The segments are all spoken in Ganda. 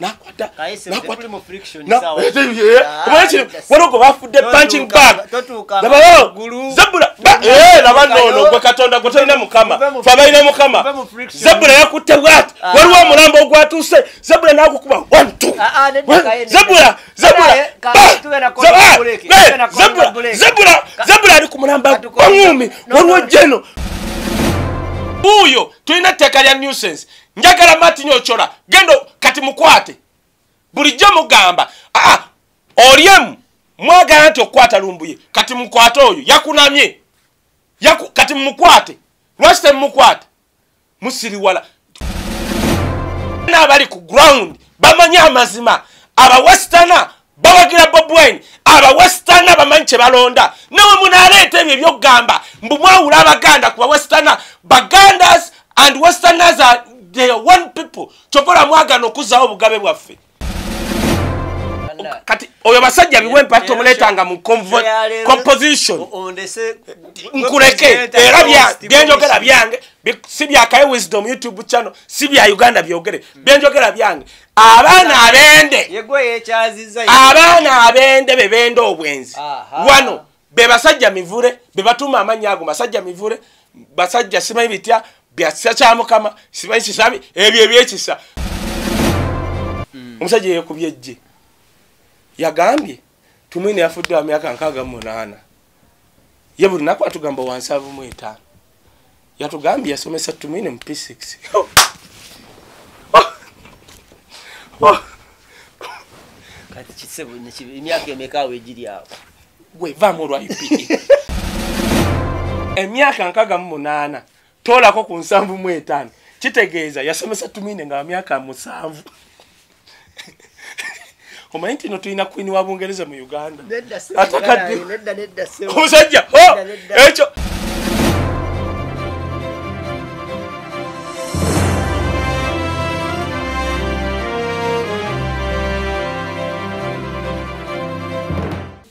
nakwata sawa. eh, eh, Ah, gwe bafudde punching labawo amagulu. zebula laba noono gwe katonda gwe talina mukama. Fe abalina mukama. Zebula yakutte bwati Ah. waliwo omulambo ogwatuuse. Zebula nagukuba one two. Zebula zebula zebula ali ku mulamba gwangumi waliwo no. jeno buuyo tulina etteeka lya nuisance. Njagala mati nyochola gendo kati mukwate. Bulijjo mugamba aa olyemu mwagala nti okukwata lumbuye kati mukwate oyo yakunamye. Yaku, kati mumukwate lwaki temumukwate musiriwala. N'abali ku ground bamanyi amazima. Abawesitana bawagira bobwine abawesitana bamanyi kye balonda nawe munaaleeta ebyo ebyokugamba mbu mwawula abaganda ku bawesitana bagandas and westerners are are one people kyovola mwagana okuzzawo obugabe bwaffe. Kati oyo basajja biwempa Era tomuleetanga mu composition. Nkuleke. Era byenjogera byange si byakayo wisdom youtube channel si bya uganda byogere. Byenjogera byange. Abaana abende. Abaana abende bebenda obwenzi. Wano be basajja mivule be batuma amannya ago basajja mivule basajja simanyi bitya byakisa kya mukama simanyi kisabi ebyo ebyekisa omusajja yekubye ejje yagambye tumwine yafudde wa myaka nkaaga munaana. Ye buli naku atugamba wansi avumu etaano. Yatugambye yasomesa tumwine mu p6 kati kisebo emyaka emeka awo egiri awo? Wevaamu olwa upe emyaka nkaaga mu munaana toolako ku nsanvu mu etaano. Kitegeeza yasomesa tumine nga wamyaka musanvu omanyi nti no tulina kwini wa bungereza mu uganda Atakadde. omusajja nedda. ekyo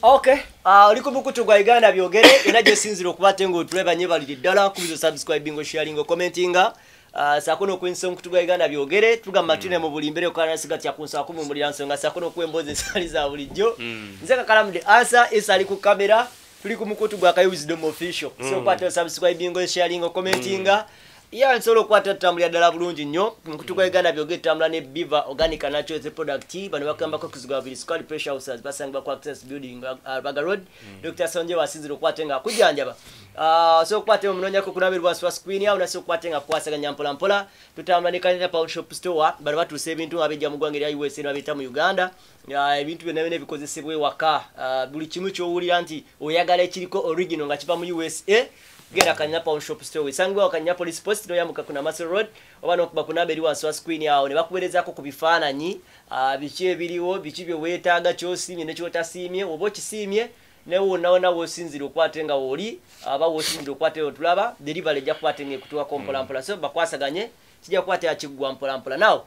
okay uh, oli ku mukutu gwa uganda byogere era gyesinzira okuba te nga otulebanye baliri ddala kubizo subscribing sharing commentinga saako nokwenzisa omukutu gwa uganda byogere tugamba tune mu buli mbere okanasiga tya ku nsaako mumulira nsonga saako nokuwa emboozi esaali za bulijjo. Nze kakalamu the answer esa ali ku kamera tuli ku mukutu gwa kayo wisdom official. So okwata subscribing sharing commentinga. Ya nsobola okukwata tutambulira ddala bulungi nnyo. Mukutu gwa uganda byogere tutambula ne biva organic natural product. Bano bakugambako okuziga babiri squad pressure houses basangibwa ku access building uh, baga road. Dr. Sonje wasinzira okukwate nga akujanjaba Uh, so okukwate omunonyako kunabiri wansi wa screen awo nasi okukwate nga kukwasaganya mpola mpola. Tutambula ne kanina pound shop store bano batuusa ebintu nga bijja mu ggwanga erya us ne babiyita mu uganda. Uh, ebintu byonna byonna ebikozesebwa ewaka. Uh, buli kimu kyowulira nti oyagala ekiriko original nga kiva mu usa genda kanyina pound shop store. Esangibwa kanyina police post noyambuka ku namasol road oba nokuba ku namba eri wansi wa screen awo ne bakuweerezako ku bifaananyi. Ah, biki ebiriwo biki bye weetaaga kyosiimye nekyotasiimye oba okisiimye newonawona wosinzire okwate nga wooli aba wosinzire okwate otulaba delivery ejja kukwate nga ekutuwako mpolampola so bakwasaganye kijja kukwate yakiggwa mpolampola naw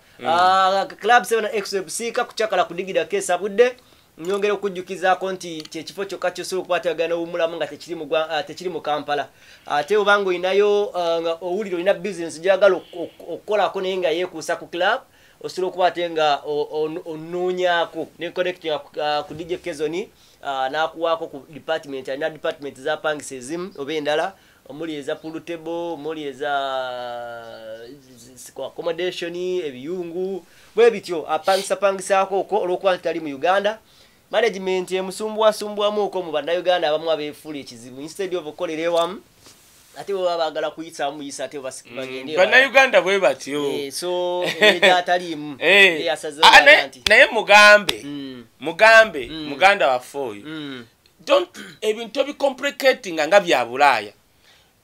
club 7 xfc kakucakala kudigida kesa budde nyongera okujjukizaako nti kyekifo kyokka kyosobola okukwata uganda owumulamu nga tekiri mu gwa- ah, tekiri mu kampala. Ate obanga olinayo ah, nga owulire olina bizinesi gyagala ok- ok- okukolako naye nga yeekuusa ku club osobola okuba ate nga o- o- onoonyaako neconnectinga ku dj kezoni ah, n'akuwaako ku department alina department zapangisa ezimu oba endala omuli eza pulutable omuli eza uh, accommodation ebiyungu bwe bityo apangisapangisaako okwo olwokuba nti tali mu uganda. Management emusumbuwasumbuwamu okwo mu bannayuganda abamu abeefuula ekizibu. Instead of okukolera ewamu ate bwe baagala kuyisaamu muyisa ate bagende ewala. bannayuganda bwe batyo. Eh, so emiriga ataliimu Eh. eyasazeho Ah, naye- mugambe. Mm, mugambe Mm. muganda waffe oyo. Mm, ebintu tobicomplicatinga nga bya bulaaya.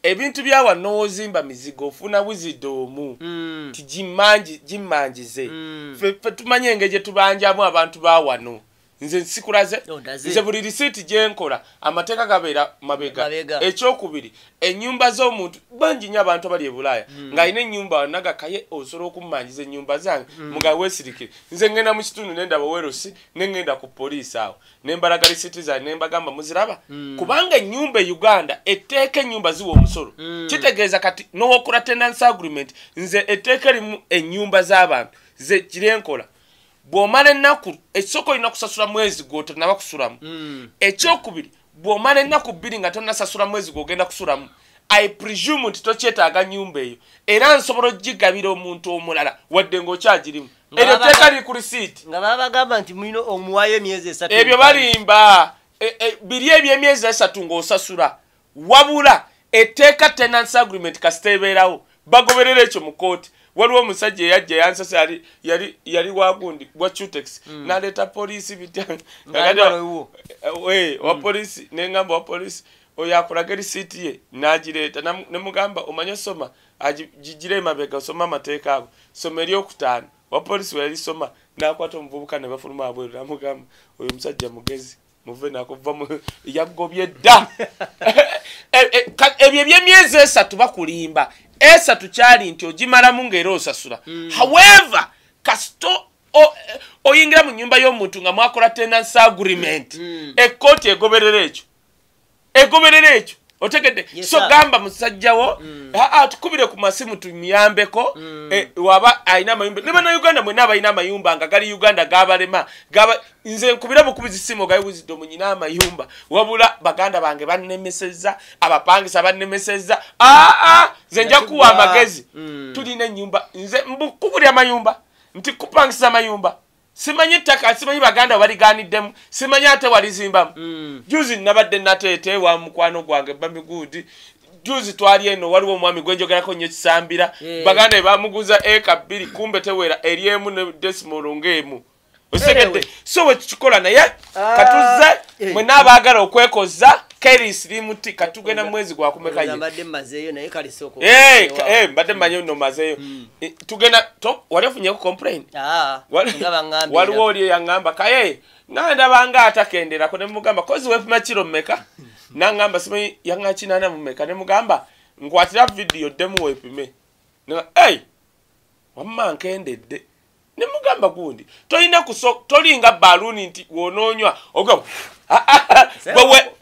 Ebintu bya wano wozimba mizigo ofuna wizidoomu mm, ti gimanji- gimmanjize. Mm. Ffe- tumanye engeri gye tubanjamu abantu ba wano nze nsikulaze. Nze buli risiiti gye nkola amateeka gabeera mabega. Ekyokubiri ennyumba z'omuntu bangi nnyo abantu abali e bulaaya. Ng'alina ennyumba wanagakaye osobola okummanjiza ennyumba zange. Muga weesirikire. Nze ngenda mu kitundu nendaba werosi ne ngenda ku poliisi awo. Nembalaga risiiti zange nembagamba muziraba? Kubanga ennyumba e uganda etteeka ennyumba ziwa omusolo. Kitegeeza kati nowokola tenancy agreement nze etteeka erimu ennyumba z'abantu ze kirenkola bw'omala ennaku ekisooka olina kusasula mwezi gwotonaba kusulamu Mm. ekyokubiri bw'omala ennaku bbiri nga tonnasasula mwezi gwogenda kusulamu i presume nti tokyetaaga nyumba eyo. Era nsobola ogigabira omuntu omulala wadde ng'okyagirimu. Eryo teeka liri ku risiiti. nga babagamba nti mulina omuwayo emyezi esatu ebyo balimba. E- e, biri ebyemyezi esatu ng'osasula. Wabula etteeka tenancy agreement kasiteebeerawo. Bagoberera ekyo mu kooti waliwo omusajja eyajja yansasa yali yali yali wagundi wa cutex. Naleeta poliisi bitya Ng'ali waliwo. Eh, wa poliisi neŋŋamba wa poliisi oyo akulaga erisiiti ye n'agireeta. Nam- ne mugamba omanye osoma? Gigire emabega osoma amateeka ago. Soma eryokutaano wa poliisi we yalisoma n'akwata omuvubuka ne bafuluma abweru namugamba oyo omusajja mugezi muve nakuva mu yaggobye dda E- e- ebyo ebyemyezi esatu bakulimba. Esatu kyali nti ogimalamu ng'era osasula. However kasito oyingira mu nyumba y'omuntu nga mwakola tenancy agreement. Mm. ekkooti egoberera ekyo. Egoberera ekyo otegedde. Yes, so gamba musajjawo aa tukubire ku masimu tumuyambeko eh, waba alina amayumba. Ne bannayuganda mwena abalina amayumba nga gali uganda gabalema gaba nze nkubira bukubizi simu gayiwuzidde omunyina amayumba. Wabula baganda bange bannemesezza abapangisa bannemesezza. Aa nze nja kuwa Yakigwa. amagezi. Mm. tulina enyumba nze mbukubulya amayumba nti kupangisa amayumba simanyi ettaka simanyi baganda baliganiddemu simanyi ate walizimbamu. Mm. juzi nabadde nateete wa mukwano gwange bamigudi juzi twali eno waliwo omwami gwenjogerako nnyo kisambira. Baganda ebamuguza eka bbiri kumbe tewera eryemu ne desimolo ng'emu osegedde so we tukikola naye Ah, katuze eh. mwena abaagala okwekoza keris limuti katugenda mwezi gwakumekaye mbadde mmanyi nno mazeeyo Eh, tugenda wali ofunyeko complain baŋŋambira. waliwo oli eyaŋŋamba kaye nga ndabanga atakenderako ne mugamba kozi wepima kiro mmeka? Naŋŋamba simanyi yaŋŋa kinaana mu mmeka. Ne mugamba nkwatira vidiyo ddemu weepime ei wamma nkendedde. Ne mugamba gundi tolina kuso tolinga baluuni nti wonoonywa ogamba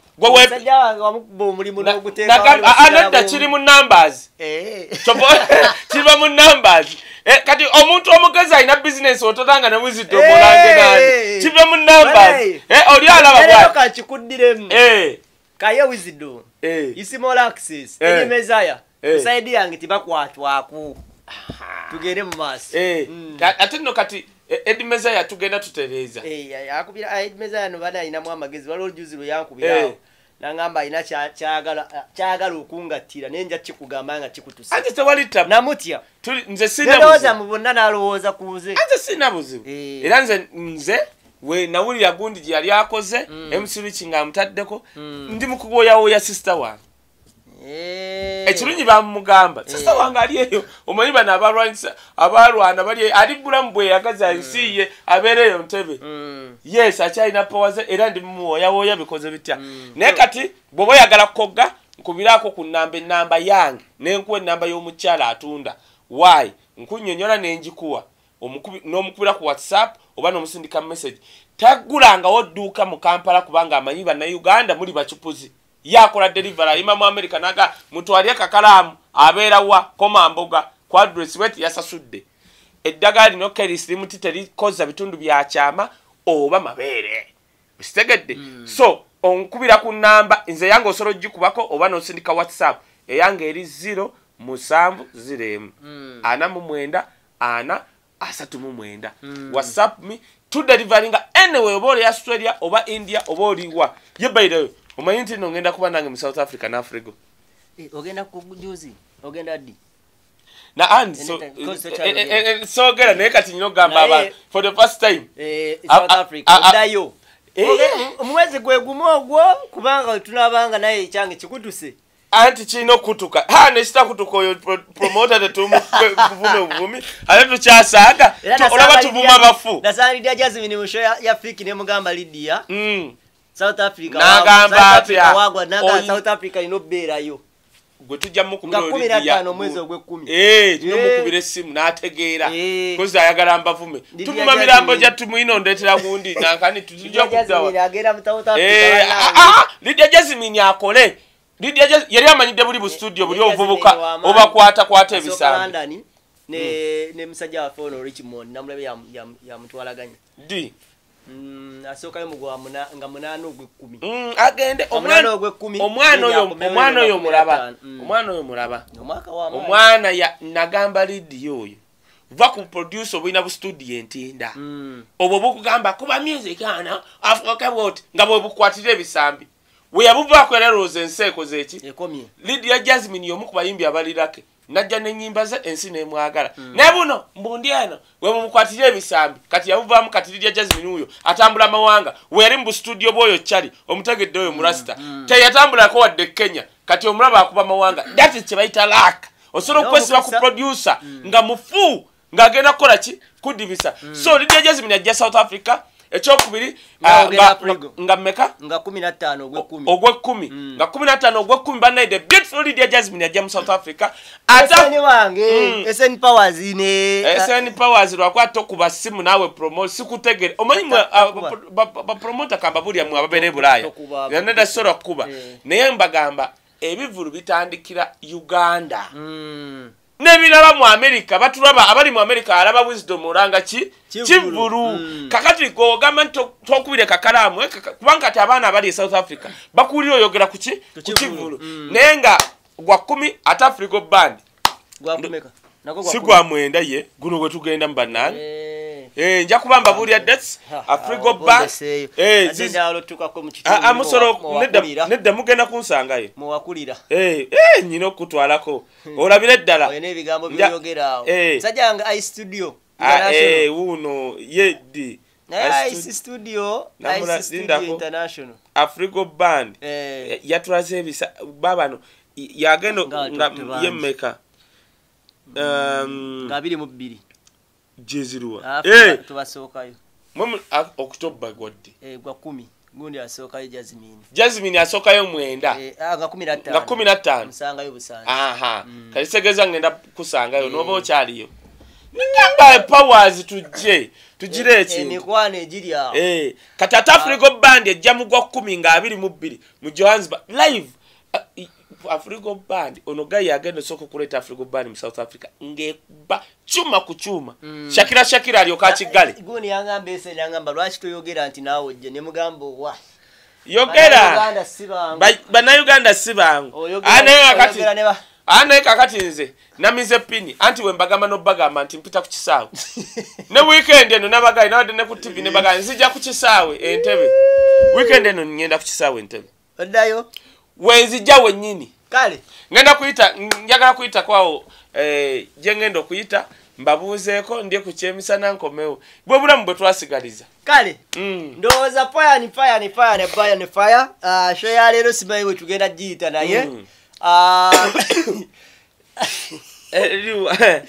"Ah, ah, nedda bw'omu." kiri mu numbers. Eh. Kiba mu numbers. Eh, kati omuntu omugezi alina bizinesi ototanga ne wizidde Eh, kiba mu numbers. Eh, oli alaba Leero bwati? kakikuddiremu Eh, kaye wizido eh. isimo laxis Eh. eri mezaya Eh. kusaidi yange tibakwatwaku tugende mu maaso. Eh, Mm. ka- ate nno kati eh, edimeza yatugenda tutereeza. Eh, akubira ah, mezaya no bana alinamu amagezi waliwo olujuzi lwe yankubirawo Eh. nangamba alina kya- kyagala okungattira naye nja kikugamba nga kikutusa. Ante tewali namutya. Nze sina nedowooza buzibu. mu bonna n'alowooza ku nze. Ante sina buzibu. Eh. era nze nze we nawulira gundi gye yali akoze mcbiki nga amutaddeko. Ndi mukuwoyawoya sisita wange. Ekirungi bamugamba sisita wange ali eyo? Omanyi bano abalwanyisa abalwana bali ali bulamu bweyagaza ensi ye abeereyo ntebe? Mm. yes akyalina powa ze era ndi mumuwoyawoya bikoze bitya. Naye kati bw'oba oyagala kukogga nkubiraako ku namba enamba yange nenkuwa enamba y'omukyala atunda. Wayi nkunyonyola nenjikuwa omukubi- n'omukubira ku whatsapp oba n'omusindika message. Taggulangawo dduuka mu kampala kubanga amanyi bannayuganda muli bacupuzi yakola delivery ayima mu america naga mutwalye kakalaamu abeera wa komamboga ku adress wet yasasudde. Eddagala lino keris limuti terikoza bitundu byakyama oba mabeere. Okitegedde so onkubira ku namba nze yange osobola ogikubako oba nosindika whatsapp eyange eri 0 musanvu 0 ana mu mwenda ana asatu mu mwenda. Whatsapp me tudelivaringa anyway oba oli australia oba india oba oliwa. Ye baireyo omanyi nti no ngenda kuba nange mu south africa ne africa Eh, ogenda ku juzi ogenda ddi? Na and so eh, eh, soogera naye kati nyina okugamba abantu for the first time. South africa oddayo. Omwezi gwe gumu ogwo kubanga tunabanga naye ekyange kikutuse. Anti kirina okutuka ha nekitakutuka oyo pro- promota tetumuvume buvumi ate tukyasaaga. Olaba tuvuma abafu nasanga lidia jasmine mu show ya, fiki nemugamba lidia Mm. South africa N'agamba atya, wagwa naga south africa alina obbeerayo gwe tujja mukubira nga kumi nataano omwezi ogw'ekkumi tinomukubira essimu n'ategeera. Eh. kozi ayagala mbavume. Tuvuma mirambo Jasmine. gyatumuina ondeetera gundi. Nankani tujja lidia kuddawa jasmine agenda mu south africa Eh, bannange. ah, ah, lidia jasimini akole. Lidia Jas- yari amanyidde buli bu studio buli obuvubuka obakwatakwata ebisambi. London, ne musajja waffe ono richmond namulabe yam- yam- yamutwalaganya. Di asookayo mugwa muna- nga munaana ogwekkumi. Mm, agende Omunaana omwana oyo mulaba. Mm. omwana oyo mulaba. Omwana ya nagamba lidiyo oyo. Va ku produce obulina bu studio entinda. Mm. obwo bukugamba kuba music ana afuka bwoti nga bwe bukwatira ebisambi. We yabuvaako era lowooza enseeko zeki ekomye. Lidia jasmine y'omu ku bayimbi abalirake najja n'ennyimba ze ensi n'emwagala naye buno mbundi eno we bumukwatira ebisambi. Kati yabuvaamu kati lidia jasmine oyo atambula amawanga. We yali mu bustudio bw'oyo kyali omutegedde oyo murasita teyatambulako wadde kenya. Kati omulaba akuba amawanga. That is kye bayita laaka. Osobola okukwesiba ku producer nga mufu ng'agenda kukola ki? Kudibisa so lidia jasmine ajja south africa ekyokubiri Nga mmeka? Ogwekkumi. Ogwekumi nga kumi natano ogwekumi banaye the beautiful lydia jasmine yajja mu south africa. Wange Mm. ne sn powers lwakwata okuba simu naawe promo sikutegere. Omanyi bapromota kamba bulya mwe ababere e bulaaya? Tokuba. naneda sobola kukuba. Eh. naye mbagamba ebivulu bitandikira uganda. Mm. N'ebiraba mu america batulaba abali mu america alaba wisdom olanga ki? Kivulu. Mm. kakati gogamba nti to- tokubire kakalaamu eh, kubanga kati abaana abali e south africa bakuwulira oyogera ku ki? Ku kivulu. Mm. naye nga gwa kumi ate gwakumeka nako si gwa gwa mwenda ye guno gwe tugenda mu bannange Eh, nja kuba mbabuulira dates afrigo Eh, ah, musolo nedda mugenda kunsangayo muwakulira Eh, eh, nyina okutwalako. Olabira eddala. Olina ebigambo byoyogeraawo Eh. musajja nga i studio Ah, eh, wuno yeddi afrigo band. Eh, yatulaze ebisa babano yagenda Nga yemmeka Um, nga biri mu bbiri jeziruwa Africa tubasookayo. Okutoba gwadde Eh, gwa kumi. Gundi asookayo jasmine. Jasmine asookayo mwenda? Eh, ah, nga kumi na ttaano. Musangayo busanji aha. Kalisegeza ngenda kusangayo noba okyaliyo? Nigamba powers tujje tugire Eh, ekintu. emikwano egiri awo. Eh, kati ate afrigo band ejja mu gwa kumi nga abiri mu bbiri mu johannesburg. Live. Ah, afrigo band ono gayi yagenda osooka okuleeta afrigo band mu south africa ngekuba kyuma ku kyuma shakira shakira alyoka akiggale gundi yangamba ese yangamba lwaki toyogera nti naawe ojje ne mugamba owa yogera. Bannayuganda si bangu. Ba- bannayuganda si bangu. Oyogera- Ah, naye kakati Ah, nze namize pini anti we mbagamba nobagamba nti mpita ku kisaawe. Ne wiikendi eno nabagayi nawadde ne ku tv ne bagamba nzija ku kisaawe entebe. Wiikendi eno ngenda ku kisaawe entebe. Oddayo wenzijja wennyini. Kale. Ngenda kuyita njagala kuyitako awo eh, gye ngenda okuyita mbabuuzeeko ndye ku kyemisana nkomewo. Bwe bulamu bwe twasigaliza. Kale. Mm. ndowooza fire ni fire ni fire ne fire ne fire. Ah, show ya leero simanyi bwe tugenda giyita naye. Mm. Eh, liwa-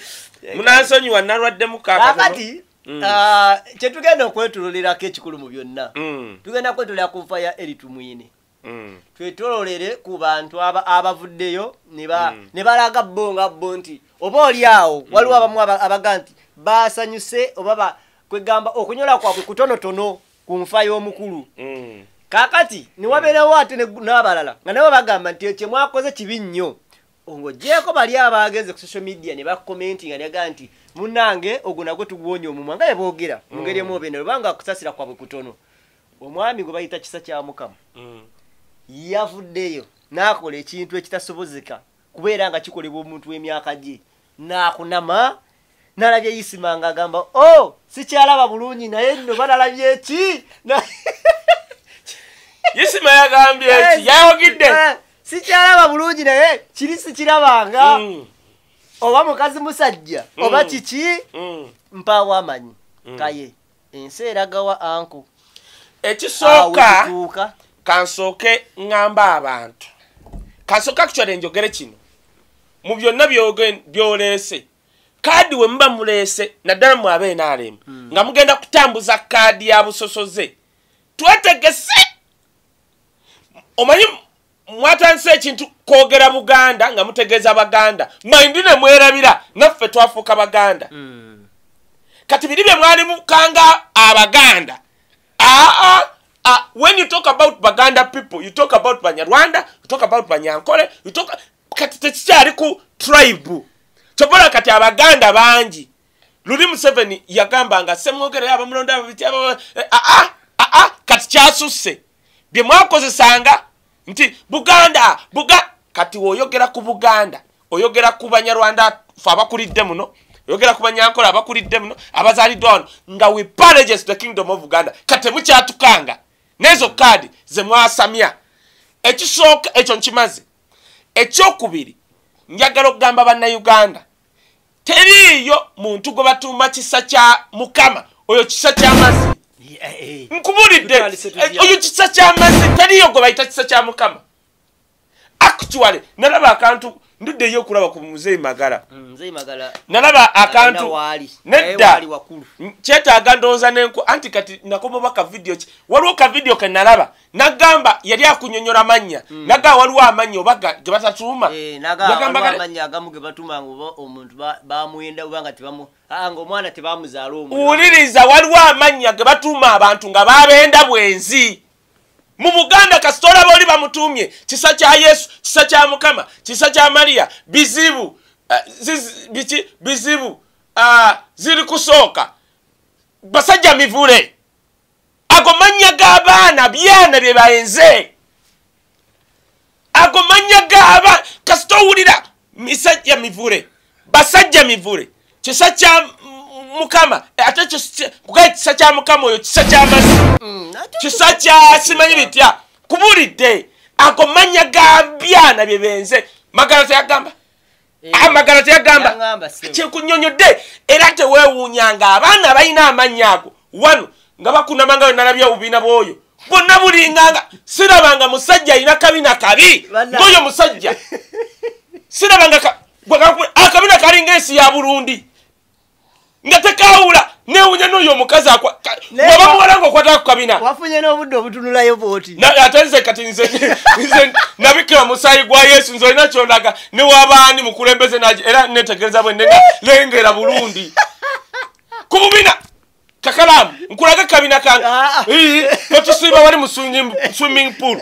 munansonyiwa nalwaddemu kakati Mm. ah, kyetugenda okwetololerako ekikulu mu byonna. Mm, tugenda kwetolera ku nfa ya eritumwine mm. twetololere ku bantu aba- abavuddeyo ne Mm. balaga bo nga bo nti oba oli awo waliwo abamu aba- abaga nti basanyuse oba ba- kwegamba okunyola kwabwe kutonotono ku nfa y'omukulu Mm. kakati newabeerawo ate n'abalala nga nabo bagamba nti kye mwakoze kibi nnyo ng'ogyeko bali abagenze ku social media ne bakomenti nga nebagaa nti munange ogwo nagwe tugwonya omumwa nga yeboogera mu ngeri emu oba endala obanga kusasira kwabwe kutono omwami gwe bayita kisa kya mukama Mm. Yavuddeyo n'akola ekintu ekitasobozeka kubeera nga kikolebwa omuntu w'emyaka gye. N'akunama n'alabye isima nga agamba o sikyalaba bulungi naye nno banalabye ki? Na- yisima yagambye eki yayogidde Eh, sikyalaba bulungi naye kiri sikirabanga? Mm, oba mukazi musajja oba Mm. kiki? Mm. mpaawo amanyi kaye ensi eragawa Awo ekisooka kansooke ŋŋamba abantu. Kansooka kukyole njogere kino. Mu byonna byoleese. Kaadi we muba muleese naddala mu abnrm nga mugenda kutambuza kaadi ya busosoze. Twetegese! Omanyi mwatandisa ekintu kwogera buganda nga mutegeeza baganda? Maindi ne mwerabira naffe twafuuka baganda. Kati biri bye mwali mukanga abaganda? Aa uh, when you talk about baganda people you talk about banyarwanda you talk about banyankole you talk kati tekikyali ku tribe. Kyovola kati abaganda bangi. Luli museveni yagamba nga semwogerayo abamulonda ababiti aba- eh, aa aa kati kyasusse. Bye mwakozesanga nti buganda buga kati woyogera ku buganda oyogera ku banyarwanda fe abakulidde muno oyogera ku banyankola abakulidde muno abazaaliddwa wano nga we parages the kingdom of uganda kati temukyatukanga n'ezo kaadi ze mwasamya. Ekisooka ekyo nkimaze. Ekyokubiri njagala okugamba bannayuganda teriiyo muntu gwe batuuma kisa kya mukama oyo kisa ky'amazzi Eh, eh. nkubulidde oyo kisa ky'amazzi teriiyo gwe bayita kisa kya mukama. Actually nalaba akantu nduddeyo okulaba ku muzeeyi magala. Mm, nalaba akantu nedda. Kyetaaga ndowooza nenku anti kati nakomoba kavidiyo ki? Waliwo kavidiyo ke nalaba. Nagamba yali akunyonyola mannya nagamba waliwo amanya oba ge batatuuma? Eh, amanya agamu ge batumanga oba omuntu ba- bamwenda oba nga tebamu aa nga omwana tebamuzaala omwana wuliriza waliwo amannya ge batuuma abantu nga babenda bwenzi mu buganda kasita olaba oli bamutuumye kisa kya yesu kisa kya mukama kisa kya mariya bizibu eh, biki bizibu ah, ziri kusooka. Basajja mivule. Ago mannya g'abaana byana bye bayenze. Ago mannya g'aba kasita owulira misajja mivule basajja mivule. Kisa kya mukama eh, ate kisa- kugaye kisa kya mukama oyo kisa ky'amazzi Mm, kisa kya simanyi bitya kubulidde ago mannya ga byana bye benze. Magala teyagamba? Eh, amagala teyagamba? yangamba ssebo. kyekunyonyodde era teweewuunyanga abaana balina amannya ago. Wano nga bakunamanga wenalabya obubiina bwoyo. Bonna bulinganga. Sirabanga musajja alina kabina kabi? Ngaoyo musajja. Sirabanga akabina kalinga ensi ya burundi nga tekawula newunya n'oyo omukazi bw'oba muwala ng'okwata ku kabina. Wafunye n'obudde obutunulayo booti Na- ate nze kati nze nabikira musaayi gwa yesu nze olina kyondaga newabaani mukulembeze era netegereza bwe nenga lengera bulungi ku bubina kakalamu nkulaga kabina kange Ah. Ii, tetusiiba wali mu swimming- pool.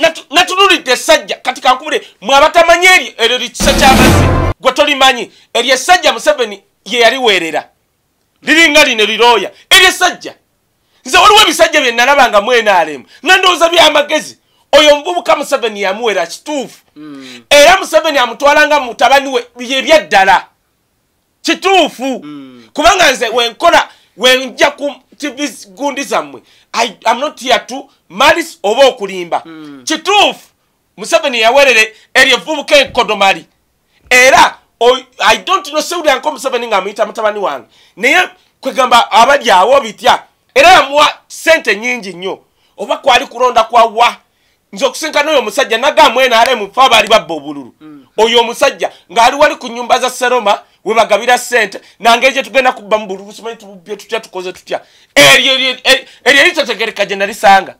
Natu- natunulidde essajja kati kankubule mwabatamanyi eryo eryo likisa ky'amazzi gwe tolimanyi eryo essajja museveni ye yaliweerera liringa lino lirooya. Eryo essajja. Nze waliwo ebisajja bye nalaba nga mwenaalemu nga ndowooza byamagezi oyo omuvubuka museveni yamuwera kituufu. Era museveni amutwalanga mutabani we yebyaddala kituufu. Kubanga nze wenkola wenja ku tv gundi zammwe I- I'm not here to malice oba okulimba. Kituufu. Museveni yawerere eryo vubuka enkodomali. Era i don't know sewulyanko museveni ngaamuyita mutabani wange naye kwegamba abali awo bitya. Era yamuwa sente nyingi nnyo oba kwali kulonda kwawa nze okusinkana oyo omusajja nagamwenaalemu fe abaali babba obululu oyo omusajja ng'ali wali ku nyumba za seroma webagabira sente. Nangeri gye tugenda kubba mu bululu simanyi tububye tutya tukoze tutya. Eryo eritategereka gye nalisanga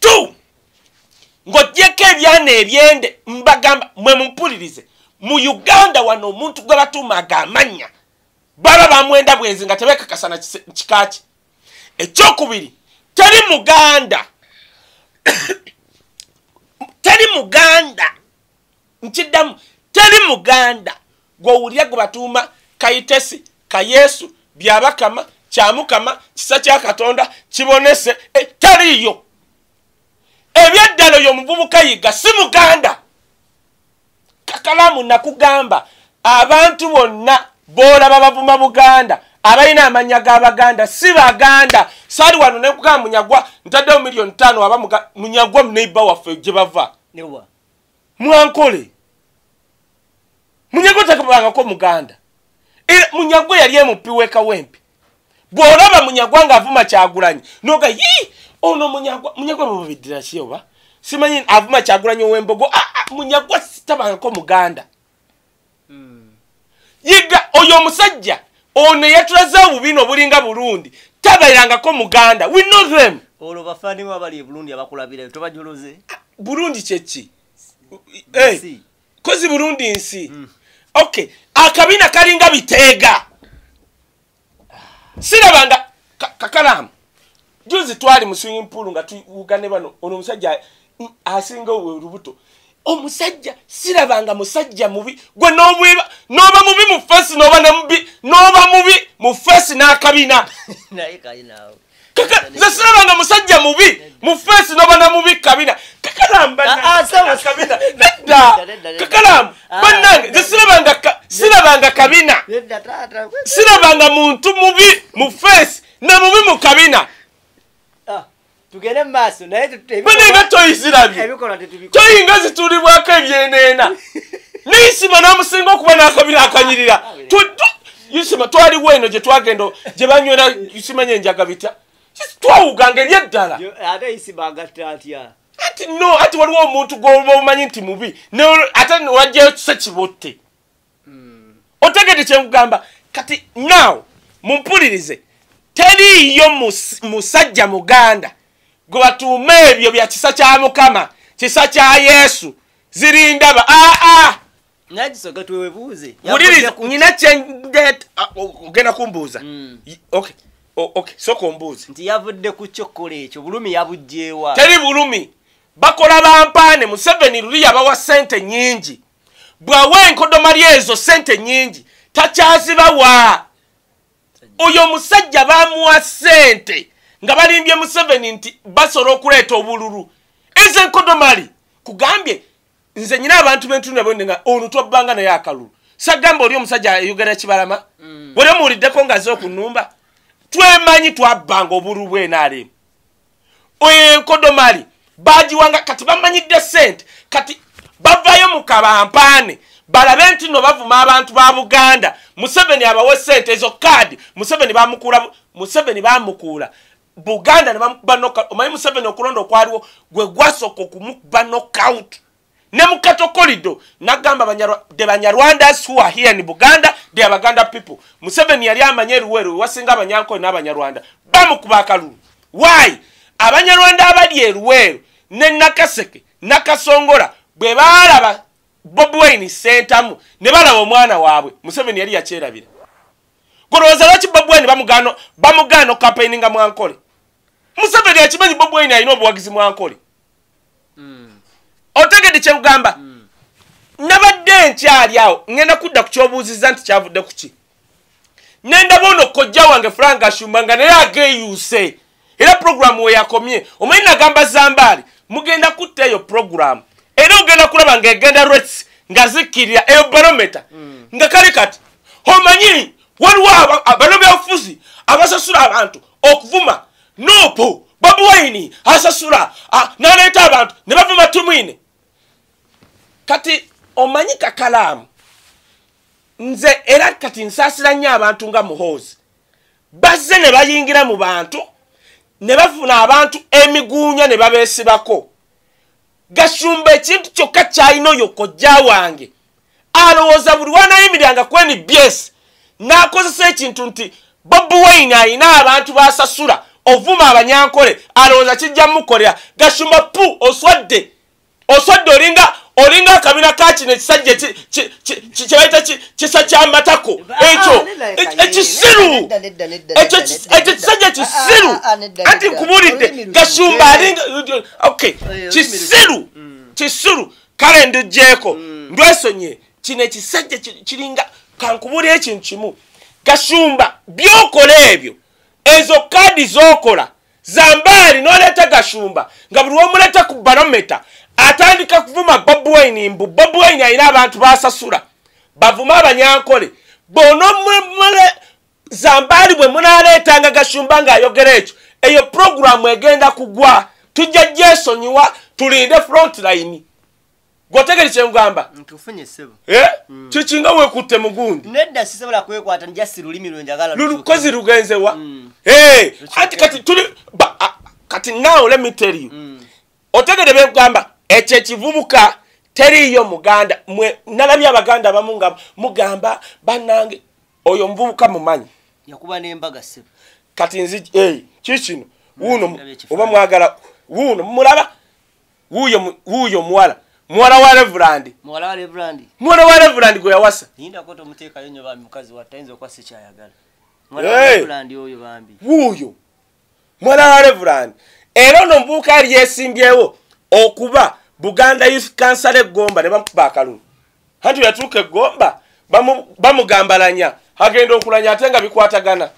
tu ng'ogyeko ebyana ebyende mbagamba mwe mumpulirize mu uganda wano omuntu gwe batuumaga amannya baba bamwenda bwenzi nga tebekakasana kise- kikaki ekyokubiri teri muganda teri muganda nkiddamu teri muganda gwowulira gwe batuuma kayitesi kayesu byabakama kyamukama kisa kya katonda kibonese e, teriiyo ebyaddala oyo omuvubuka yiga si muganda kakalamu nakugamba abantu bonna boolaba bavuma buganda abalina amanya g'abaganda si baganda. Saali wano nekugamba munyagwa ntaddewo miliyoni tano aba munyagwa muneiba waffe gye bava. Mwankole. Munyagwa takabangako muganda. Era munyagwa yali emupi wekawempe bw'olaba munyagwa ng'avuma kyagulanyi noga yi ono munyagwa munyagwa bababiddira ki oba simanyi avuma kyagulanyi ow'embogo. Ah, ah, munyagwa sitabangako muganda. Yiga oyo omusajja ono yatulaze obubiina obulinga burundi tabairangako muganda. We know them. Olwo bafaanimu abali e burundi abakulabirayo tobajoloze? Burundi kyeki Eh, kozi burundi nsi. Okay akabina kalinga biteega. Sirabanga ka- kakalamu. Juzi twali mu swimming pool nga tuwuga ne bano ono omusajja asinga we olubuto. Omusajja sirabanga musajja mubi gwe nobwiba noba mubi mu fesi noba nemubi noba mubi mu fesi n'akabina. Nze sirabanga musajja mubi mu fesi noba namubi kabina. Kakalamba Ah, ah, kakalamu Ah, bannange nze sirabanga ka- sirabanga kabina. Taata sirabanga muntu mubi mu fesi ne mubi mu kabina. Ah, tugende mu maaso naye bwenenga toyizirabye toyinga zitulibwako ebyeneena neisima n'amusinga okuba n'akabira akanyirira. Isima twaliwo eno gye twagenda gye banywera simanya enjaga bitya? Twawuganga eri eddala. Ate isibagatta atya? Ati no ati waliwo omuntu gwoba omanyi nti mubi. Ate wajjayo kisa kibotte. Otegedde kyekugamba kati naawe mumpulirize. Teriiyo mus- musajja muganda gwe batuuma ebyo bya kisa kya mukama. Kisa kya yesu. Zirindaba aa naye kisoke twewebuuze wuliriza. nyina kyendeeta ogenda kumbuuza. Mm. Y- okay soka ombuuze. Nti yavudde ku kyokola ekyo. Bulumi yabugjeewa teri bulumi. Bakola bampaane museveni luli yabawa sente nyingi bwawa enkodomali ezo sente nyingi takyazibawa. Oyo omusajja bamuwa sente nga balimbye museveni nti basobola okuleeta obululu. Ezo enkodomali kugambye nze nyina abantu bentundu nabonde nga ono twabbanga naye akalulu. Sagamba oli omusajja ayogera kibalama. Wali omuwuliddeko nga ze okunumba twemanyi twabbanga obululu bwenaalemu enkodomali bagiwanga kati bamanyidde sente kati bavayo mu kabampaane balabe nti no bavuma abantu ba buganda. Museveni abawe sente ezo kaadi museveni bamukuula museveni bamukuula buganda ne bamukuba knockout. omanyi museveni okulonda okwaliwo gwe gwasooka okumukuba knockout. Ne mukatokolido nagamba Banyarwa- the banyarwandas who are here in buganda they are baganda people. Museveni yali amanye eruweru wasinga abanyankole n'abanyarwanda bamukuba akalulu why? Abanyarwanda abali eruweru ne nakaseke nakasongola bwe baalaba bobi wine sentamu ne balaba omwana waabwe. Museveni yali yakyerabira. Golowooza lwaki bobi wine bamugano bamugana okampaininga mwankole museveni akimanyi bobi wine alina obuwagizi mwankole otegedde kyekugamba nabadde nkyali awo ŋŋenda kudda ku kyobuuziza nti kyavudde ku ki? Nendaba ono kojja wange frank ashumba nga naye ageeyuuse. Era puroguramu we yakomye. Omanyi nagamba zambaali mugenda kutta eyo puroguramu era ogenda kulaba ngaegenda rets nga zikkirira eyo barometa nga kale kati omanyi waliwo aba- abano byobufuzi abasasula abantu okuvuma nopo bobi wine asasula ah, naleeta abantu ne bavuma tumwine. Kati omanyi kakalaamu nze era kati nsaasira nnyo abantu nga muhoozi. Bazze ne bayingira mu bantu ne bafuna abantu emiguunya ne babeesibako. Gashumba ekintu kyokka kyalina oyo kojja wange. Alowooza buli wanayimiranga ku nbs n'akozesa ekintu nti bobi wine alina abantu basasula ovuma abanyankole alowooza kijja mukolera. Gashumba pu oswadde. Oswadde olinga olinga akabina ka kino ekisajja ki- ki- ki- ki- kyebayita ki- kisa kyamatako ekyo ekisiru. ekyo kis- ekyo kisajja kisiru anti nkubulidde gashumba alinga okay kisiru kisiru kale ndugjeeko ndwesonye kino ekisajja ki- kiringa kankubulira ekintu kimu. Gashumba byokola ebyo ezo kaadi zokola. Zambaali noleeta gashumba. Nga buli womuleeta ku barometa atandika kuvuma bobi wine mbu. Bobi wine alina abantu basasula. Bavuma abanyankole. Bonomule zambaali bwe munaleetanga gashumba ng'ayogera ekyo eyo puroguramu egenda kugwa. Tujja gyesonyiwa tulinde frontline gwotegeri kyengamba ntufunye ssebo Eh? kikinga wekutte mugundi? Nedda sisobola kwekwata njasi lulimi lwe njagala lulukozi lugenzewa Mm. Eh, anti kati tuli kati now let me tell you. Otegere byekugamba ekyo ekivubuka teriiyo muganda mwe nalabye abaganda abamu nga mugamba bannange oyo muvubuka mumanyi. Yakuba n'embaga ssebo kati nzi hey, kikino wuuno oba mwagala wuuno mulaba wuuyo mu- wuuyo muwala muwala wa reverand muwala wa reverandi muwala wa reverand gwe yawasa. Yindako tomuteekayo nyo bambi mukazi watte ayinza okuba sikyayagala muwala wa reverandi oyo bambi. Wuuyo. Muwala wa reverand era ono omuvubuka yali yesimbyewo okuba buganda youth kansala egomba ne bamukuba akalulu. Anti yatuuka egomba bamu- bamugambalanya agenda okulanya ate nga bikwatagana.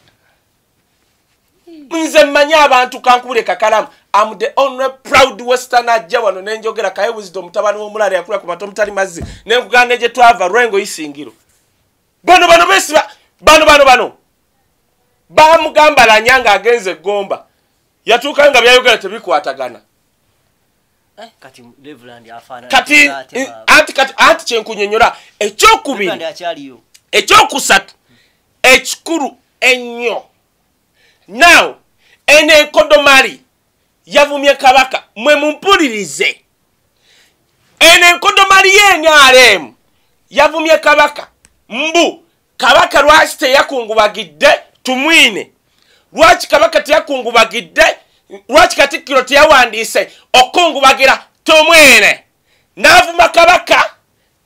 Nze mmanyi abantu kankubule kakalamu am the only proud western ajja wano nenjogera kaye wisdom mutabani womulala yakula ku mata omutali mazzi. Nenkugana negye twava lwengo isingiro. Bano bano besiba bano bano bano. Bamugambalanya ng'agenze egomba yatuuka nga byayogera tebikwatagana. Eh, kati eh, anti kati anti kyenkunyonyola ekyokubiri ekyokusatu ekikulu ennyo. Now eno enkodomali yavumye kabaka mwe mumpulirize. Eno enkodomali y'enrm yavumye kabaka. Mbu kabaka lwaki teyakungubagidde? Tumwine. Lwaki kabaka teyakungubagidde? Lwaki katikkiro teyawandiise okukungubagira tumwine. N'avuma kabaka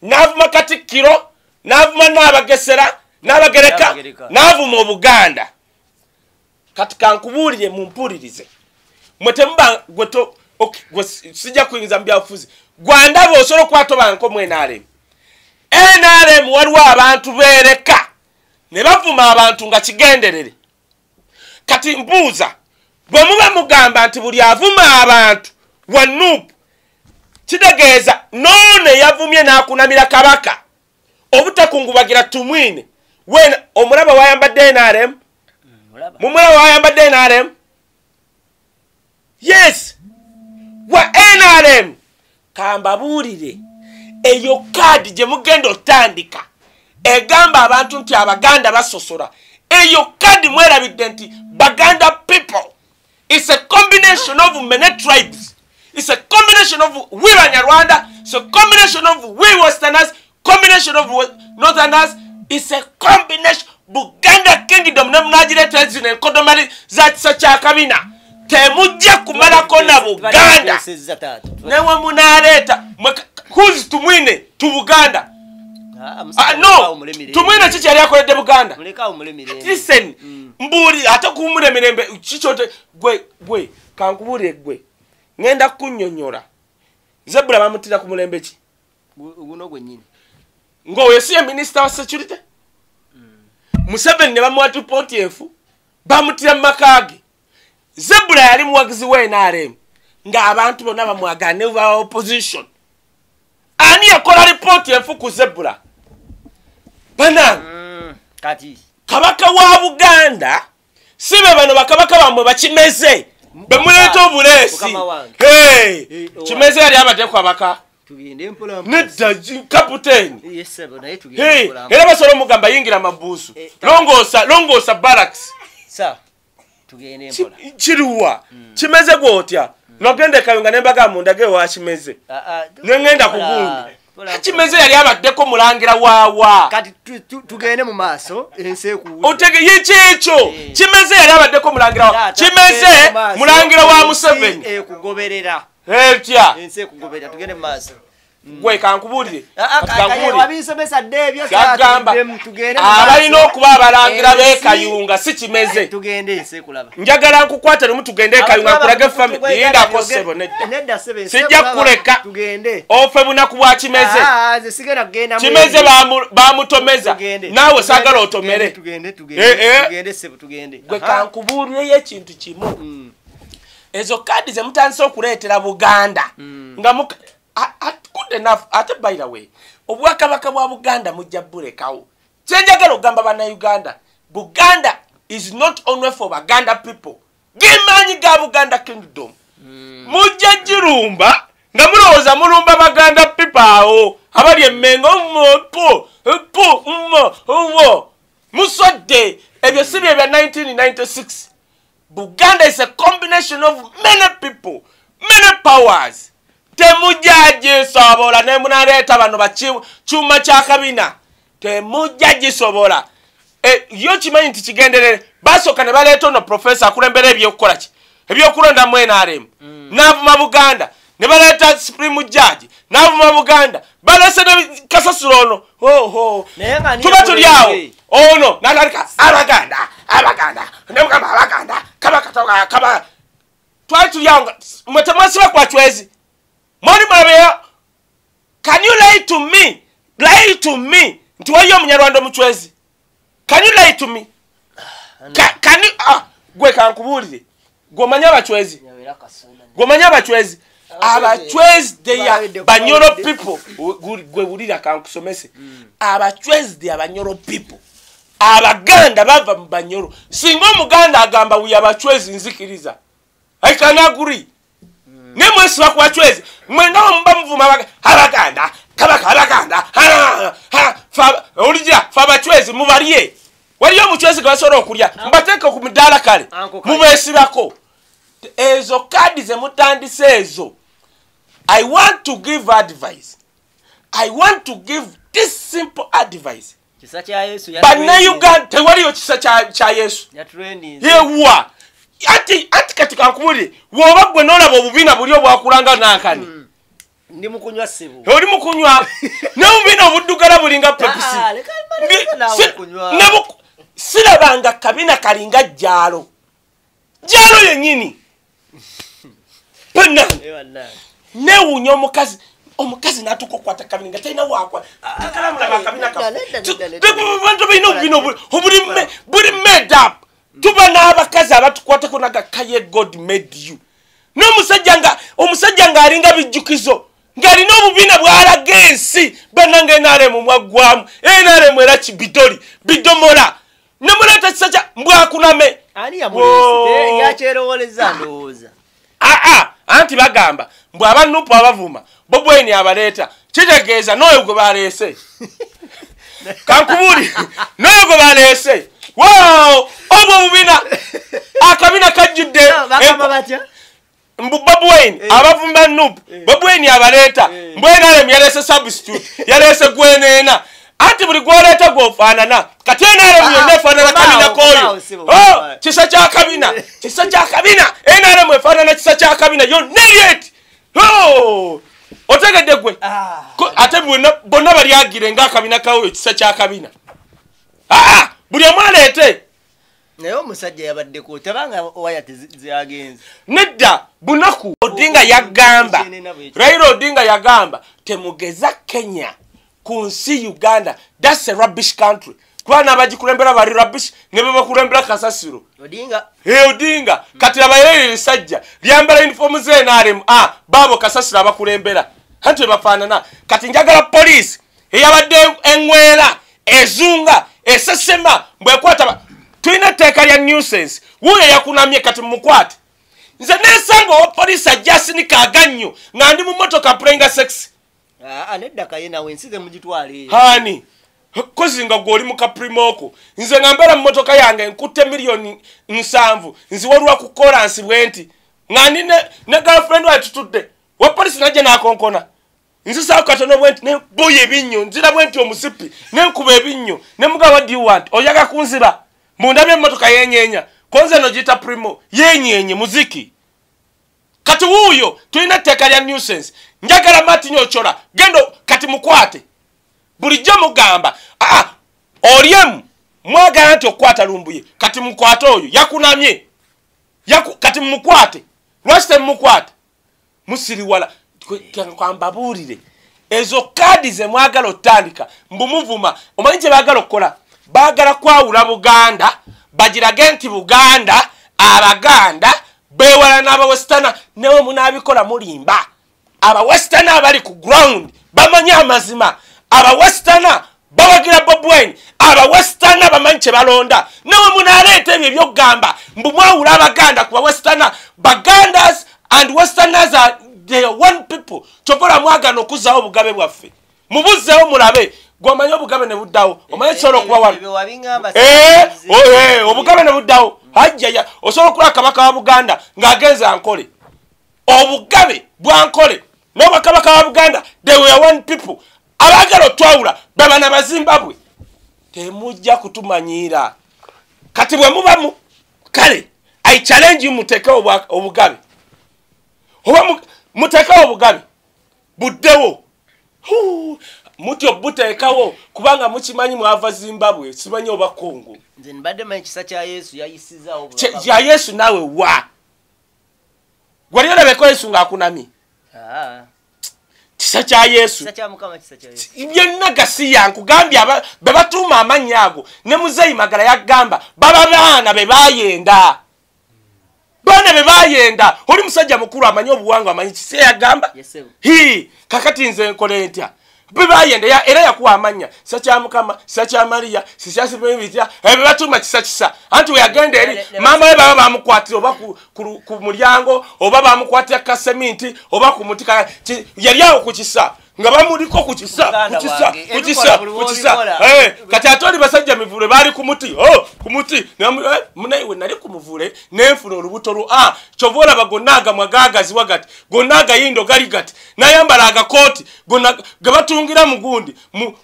n'avuma katikkiro n'avuma n'abagesera n'abagereka N'abagereka. n'avuma obuganda. Kati kankubuulire mumpulirize mwe temuba sijja kuyinza mu byabufuzi. Gwandaba osobola okukwata obanko mu nrm nrm waliwo abantu beereka. Ne bavuma abantu nga kigenderere. Kati mbuuza bwe muba mugamba nti buli avuma abantu wanuupu kitegeeza noone yavumye n'akunamira kabaka obutakungubagira tumwine. Wena omulaba wayambadde nrm Mulaba. mumulaba wayambadde nrm yes! Wa nrm kambabuulire eyo kaadi gye mugenda otandika. Egamba abantu nti abaganda basosola eyo kaadi mwerabidde nti baganda people. Its a combination of many tribes. Its a combination of we banyarwanda. Its a combination of we westerners. Combination of northerners. Its a combination. Buganda kingdom nemunagireetera zino enkodomali za kisa kya kabina temujja kumalako na buganda. newe munaleeta huzi tumwine tu buganda? Ah, Ah, musajja no tumwine ki kyali akoledde buganda? Listen Mm. mbuuli ate kuwumula emirembe kikyote gwe gwe kankubuulire gwe. Ŋŋenda kukunnyonnyola zebula bamutira ku mulembe ki? Gu- guno gwennyini. Ng'oyo si ye minisita wa security? Museveni ne bamuwa ripooti enfu bamutira mu maka ge zebula yali muwagizi w'enrm ng'abantu bonna bamwagala ne ba opposition. Ani yakola ripooti enfu ku zebula banange Mm, kati. Kabaka wa buganda si be bano bakabaka bammwe bakimeze? Bemuleeta obuleesi. Mukama wange. Hey! Eh, kimeze yali abadde kwabaka tugende mpola mpola. nedda mpola mpola. era basobola omugamba yingira mabuusu. Eh, longoosa longoosa baraks Sir, tugende mpola kiruwa. Kimeze gwotya? Nogenda ekayo nga nembaga mundage wakimeze neŋŋenda kugundi mpola, kimeze yali abaddeko mulangira waawa kati tu- tu- tugende mu maaso ensi yikyekyo Eh. kimeze yali abaddeko mulangira wa tugende kimeze mulangira wa museveni. ekugoberera. Etya ensi ekugoberera tugende mu maaso gwe kankubuulire. Ah, ah, wabinsomesa dde ebyo kyagamba tugende mu- tugende mu maaso. abalina okuba abalangira Ensi- beekayunga si kimeze. Ekulaba njagala nkukwate nemu tugende ekayunga nkulage famire yindako sebo nedda Sijja kukuleka. ofe bunaku bwa kimeze. Ah, kimeze bamutomeza naawe saagala otomere. Eh, eh. gwe Aha. kankubuulireyo ekintu kimu. Mm. ezo kaadi zemutandise okuleetera buganda nga good enough ate by the way obwakabaka bwa buganda mujja bulekawo kyenjagala okugamba bannayuganda buganda is not only for baganda people. Gemaanyi ga buganda kingdom. Mujja girumba nga mulowooza mulumba baganda people awo abali emmengo mpo po mo wo musodde ebyo si bye bya 1996 buganda is a combination of many people many powers temujja gisobola nemunaleeta bano bakyuma kyakabina temujja gisobola E, yo kimanyi nti kigenderere basooka ne baleeta ono profesa akulembera ebyokukola ki? Ebyokulonda mu nrm n'avuma buganda ne baleeta supreme judge n'avuma buganda balese ne kasasiro ono. Oho tuba tuli awo. Ono natandika abaganda abaganda. Nemugamba abaganda kabakatoga kaba. Twali tuli awo mwe temwasiba kwa mwali mulabeyo can you lie to me? Lie to me. Nti waliyo omunyarwanda omucwezi can you lie to me? Ka- can you ah, gwe kankubuulire. Gweomanyi abacwezi gweomanyi abacwezi abacwezi they are banyoro people. Gwe wulira kankusomese. Abacwezi they are banyoro people. Abaganda bava mu banyoro. Singa omuganda agamba wuye abacwezi nzikiriza. I can agree naye mwesiba ku bacwezi mwenga muba muvuma abaga- abaganda kabaka abaganda fa- olija fe abacwezi mubalye waliyo omucwezi gwe basobola okulya mbateeke ku midaala kale. Mubeesibako ezo kaadi zemutandise ezo i want to give advice. I want to give this simple advice. Bannayuganda tewaliyo kisa kya- yesu. Yewa ati ati kati kankubulire woba gwe nolaba obubiina buli obwakulanga nankani ndi mukunywa ssebo oli mukunywa? N'obubiina obuddugala bulinga pepisi Ah, sirabanga kabina kalinga jalo jalo yenyini pena newuunya omukazi omukazi natuka okukwata kabina nga talina wakwa tekalamulaba akabina nedda, nedda, nedda, nedda. bantu balina obubiina obuli- made up tuba n'abakazi abatukwatako nagakaye god made you. N'omusajja nga omusajja ng'alinga bijjukizo ng'alina obubiina bw'alaga ensi bannanga enaremu mwaggwamu enaremu era kibidoli bidomola. Nemuleeta kisa kya mbwakuname ani Whoa. yamulese yakyerowoleza ndowooza aa anti bagamba mbwe abanupu abavuma bobweni abaleeta kitegeeza n'oyo gwe baleese. Kankubuli n'oyo gwe baleese. Wo obwo obubina. Akabina kajjudde bagamba batya? Mbu bobweni abavumi ba nupu bobweni abaleeta Eh. mbwenalemu yaleese substitute yaleese gweneena. Anti buli gwoleeta gwofaanana kati enaremu Ah, yonna efaanana kabina koyo. Oh, kisa kya kabina kisa kya kabina. Enaremu efaanana kisa kya kabina yonna eryeti otegedde gwe. Ah. Ate bonna balyagire ngaakabina kawo ekisa kya kabina. Aa buli omu aleete naye omusajja yabaddeko tebanga waya tezagenze nedda bunaku odinga yagamba raila odinga yagamba temugeza kenya ku nsi uganda. Thats a rubbish country. Kuba nabagikulembera bali rubbish ne bebakulembera kasasiro. Odinga. E odinga kati abayere lisajja lyambala uniform zenaremu a baabo kasasiro abakulembera. Anti webafaanana kati njagala poliisi eyabadde eŋwera ezunga esesema mbwekwata tulina etteeka lya nuisance. Wuuyo yakunamye kati mumukwate nze nesanga owa poliisi ajja asinika agannyo nga ndi mu motoka pulayinga sexi Ah, nedda kaye nawe ensi zemugitwala eyo hani? Kozi nga gwe oli mukaprimoko nze nga mbeera mu motoka yange nkutte miliyoni nsanvu. Nziwolwa ku kolansi bwe nti nga ndi ne, girlfriend waye tutudde wapolisi najja nakonkona. Nzisaako katono bwe nti neboya ebinnyo nzira bwe nti omusipi nenkuba ebinnyo nemuga what do you want oyaga kunziba mundabye emotoka yenyenya konze no giyita primo. Yenyenye muziki. Kati wuuyo tulina etteeka lya nuisance. Njagala martin ochola gendo kati mukwate. Bulijjo mugamba aa olyemu mwagala nti okukwata lumbuye. Kati mukwate oyo yakunamye. Yaku, kati mumukwate lwaki temumukwate musiriwala kwambabuulire. Ezo kaadi zemwagala otandika mbumuvuma. Omanyi kye baagala okukola baagala kwawula buganda bagirage nti buganda abaganda bewala n'abawesitana newe munaabikola mulimba. Abawesitana abali ku ground bamanyi amazima. Abawesitana bawagira bobwen abawesitana bamanyi kye balonda. Newe munaaleeta ebyo ebyokugamba mbu mwawula abaganda ku bawesitana bagandas and westerners are are one people kyovola mwagana okuzzawo obugabe bwaffe. Mubuzzewo mulabe gwomanyi obugabe ne buddawo? Omanyi kisobola okuba Eh, eh, obugabe ne buddawo? Hajjaya osobola okulaba kabaka wa buganda ng'agenze ankole. Obugabe bwankole. N'obwakabaka wa buganda they were one people. Abaagala otwawula babana bazimbabwe. Temujja kutumanyiira. Kati bwe mubamu kale i challenge you muteekewo obugabe. Oba mu- muteekewo obugabe. Buddewo mutyo buteekawo kubanga mukimanyi mwava zimbabwe simanyi oba kongo nze nibadde manyi kisa kya yesu yayisizaawo kya yesu naawe wa? Gwali olabeko yesu ng'akunamye? Ah, kisa kya yesu. Byonna gasiya nkugambye be batuuma amannya ago ne muzeyi magala yagamba baba baana be bayenda baana be bayenda oli musajja mukulu amanyi obuwangwa amanyi kisa yagamba hi kakati nze nkole ntya be bayenda ya- era yakuwa amanya kisa kya mukama kisa kya mariya sisyasibitya ebyo batuuma kisa kisa. Anti weyagenda eri maama we baba bamukwatira oba ku- ku ku mulyango oba bamukwatira kaseminti oba ku muti ka- ki- yali awo ku kisa nga bamuliko ku kisa ku kisa ku kisa. Eh, kati ate oli basajja mivule baali ku muti oh, ku muti. Eh, munaye we nali ku muvule nenfuna olubuto lwo ah, kyova olaba gonna agamwa gaagaziwa gati? Gonna agayindo gali gati? Nayambala agakooti gonna ge batungira mu gundi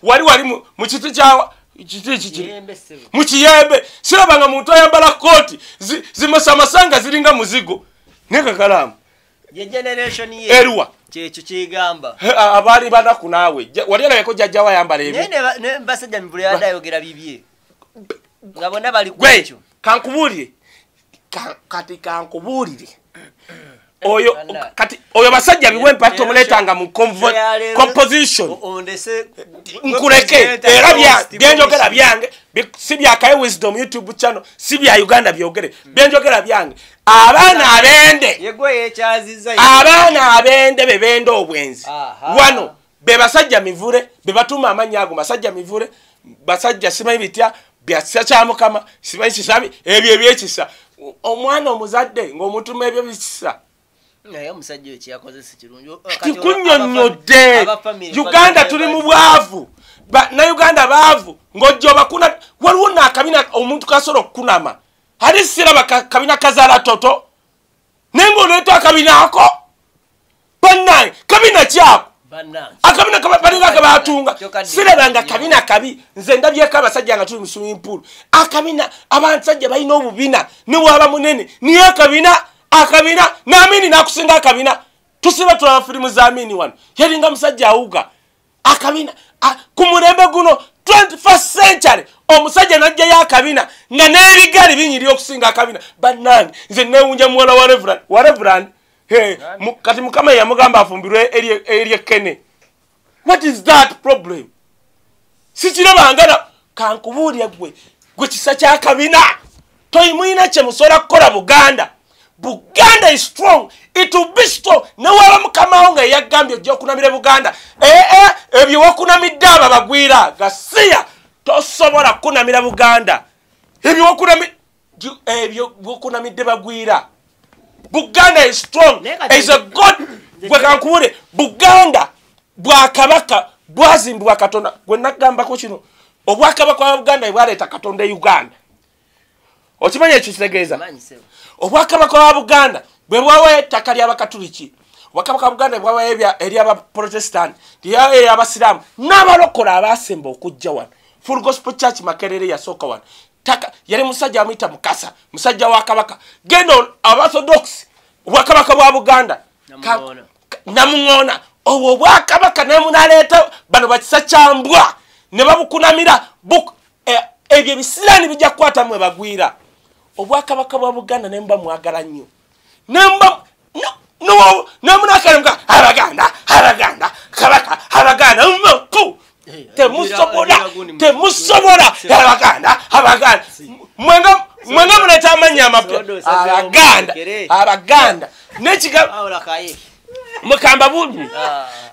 wali wali mu kiti kya kiti kiki Yembe sebo. mu kiyembe. Sirabanga muntu ayambala kooti zi- zimasamasanga ziringa muzigo. Nekakalamu ye generation ye. Eruwa kyekyo kigamba He, a- abaali banaku naawe. Wali alabeko jajjawo ayambala ebyo? Basajja mivule yadde ayogera bibye. Nga bonna bali ku gwe ekyo. kankubuulire. Ka- kati kankubuulire oyo Bana. kati oyo basajja biwe empakto Leero muleetanga mu composition. nkuleke era byenjogera byange si byakaye wisdom youtube channel si bya uganda byogere. Byenjogera byange. Abaana abende. abaana abende be benda obwenzi. Wano be basajja mivule be batuma amannya ago basajja mivule basajja simanyi bitya byakisa kya mukama simanyi kisabi ebyo ebyekisa. Omwana omuzadde ng'omutuma ebyo bikisa naye omusajja oyo kyeyakoze si kirungi tikunnyonnyodde uganda tuli mu bwavu. Ba- na uganda baavu. Ng'ojja obakuna waliwo naakabina omuntu kasobola okukunama. Ate siraba ka- kabina kazaala toto. Naye ng'oleeta akabina ako? Bannange kabina kyako? Akabina kebatunga Kyokka ddi- sirabanga kabina kabi. Nze ndabyeko abasajja nga tuli mu swimming pool. Akabina abasajja balina obubina. Newaba munene. Niye akabina akabina naamini nakusinga akabina. Tusiba tulaba firimu za amini wano. Yalinga musajja awuga. Akabina ku mulembe guno 21st century omusajja najjayo akabina nga n'ebigali binyiri okusinga akabina. Bannange nze newunja muwala wa reverand wa reverand kati mukama yamugamba afumbirwe eri- ekene what is that problem? Sikirabangana kankubuulya gwe gwe kisa kyakabina toyimwina kyemusobola kukola buganda buganda is strong. It will be strong. Newaba mukamawo nga yeyagambye ojja okunamira buganda. Ee ebyo wakunamidde abo bagwira gasiya tosobola kukunamira buganda. Ebyo wakunamidde bagwira. Buganda is strong. Is a god. Gwe kankubule. Buganda bwakabaka bwazimbibwa katonda. Gwe nagambako kino obwakabaka bwa buganda bwaleeta katonda e uganda. Okimanyi ekyo kitegeeza obwakabaka bwa buganda bwe bwawa ettaka lyabakatuliki obwakabaka bwa buganda bwawa eri abaprotestant lyawa eri abasiraamu n'abalokola abasemba okujja wano. Full gospel church makerere yasooka wano. Taka yali musajja amuyita mukasa musajja wa kabaka. Genda abaorthodox obwakabaka bwa buganda. Namuŋoona. namuŋoona obwo obwakabaka nemunaleeta bano bakisa kyambwa ne babukunamira Buk- eh, ebyo ebisiraani bijja kukwata mwe bagwira obwakabaka bwa buganda nemuba mwagala nnyo. Nemuba nemunakalemuka abaganda abaganda kabaka abaganda Eh, temusobola agira gundi- temusobola. abaganda abaganda mwenga mwenga muleta amanya amapya. Abaganda abaganda mukamba buni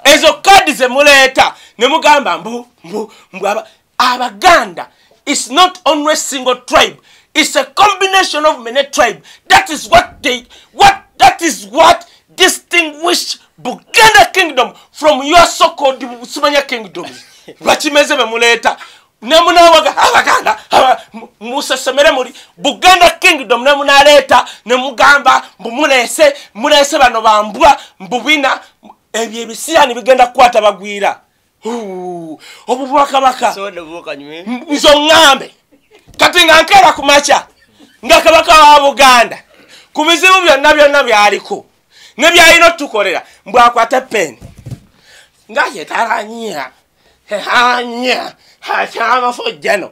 ezo kadi zemuleeta nemugamba mbu mbu mbu aba- abaganda is not only single tribe it's a combination of many tribe. That is what they what that is what distinguish buganda kingdom from your so called simanya kingdoms lwakimeze bemuleeta nemunawaga abaganda aba- mu- musesemere muli buganda kingdom nemunaleeta nemugamba mbu muleese muleese bano bambwa mbubina ebyo ebisirani bigenda kukwata bagwira. Huu, obwo bwakabaka nze oŋŋambe kati nga nkeera ku makya nga kabaka wa buganda ku bizibu byonna byonna byaliko ne byalina otukolera mbwakwata peni nga yetaranya anya akyamafojjano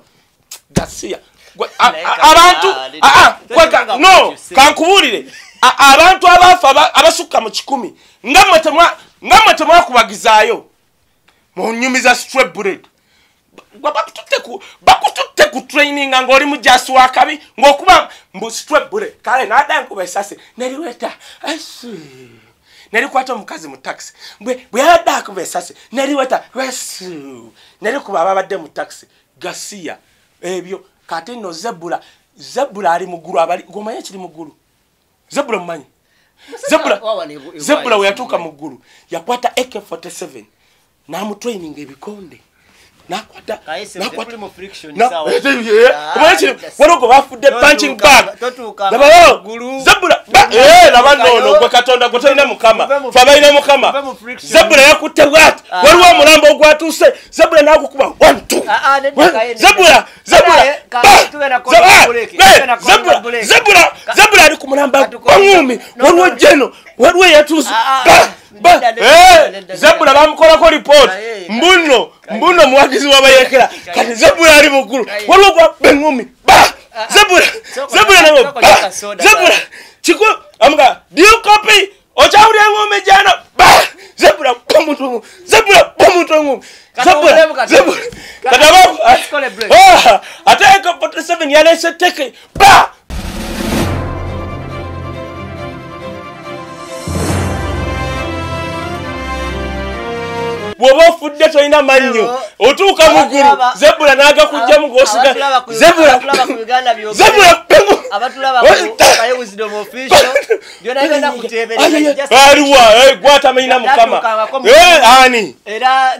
gasiya. Gwe- a- Naye a- kabaka, abantu ah, ah, no kankubuulire. Abantu abaafa aba- abasukka mu kikumi nga mmwe temwa nga mwe temwakubagizaayo munyumiza strebred bakututte ku traininga ngaoli mujasi wa kabi ngaokuba mbu strebred kale nada nkuba esase neriweta esi nerikwata omukazi mu taxi. Bwe yabadde akuba esase neriweta esu nerikuba ababadde mu taxi gasiya. Ebyo kati nno zebula zebula ali muggulu abali gomanye ekiri muggulu zebula mumanyi zebula we yatuuka mu ggulu yakwata ak47 n'amutraininga ebikonde nakwata. Ah, omanyi kiri ndasi- waliwo gwe bafudde Totuuka- punching bag? totuuka labayo muggulu. zebula ba- Totuuka- laba totuukayo. noono gwe katonda gwe tolina mukama Tuve mu- fe abalina tuve mukama mu friction. zebula yakutte bwati waliwo omulambo ogwatuuse zebula nagukuba one two. Nedda One- kaye, nedda. zebula zebula Kale, kale, ba- tuve na ze- kontra break, tuve na kontra zebula break. zebula zebula ali ku mulamba Katukontra- gwangumi no, waliwo no. jeno. Waliwo eyatuuse Zebula bamukolako lipooti Kaye, mbuno mbuno muwagizi wabayekera kati zebula ali muggulu Kaye. waliwo gwa bengumi ba nya- nabo soko ba ba. kiku amuga dio kopi okyawulya engumi jano ba zebula bomutungu zebula bomutungu Katongolemu katono. Ka- Let's call a break. ate eko 47 yalese teke ba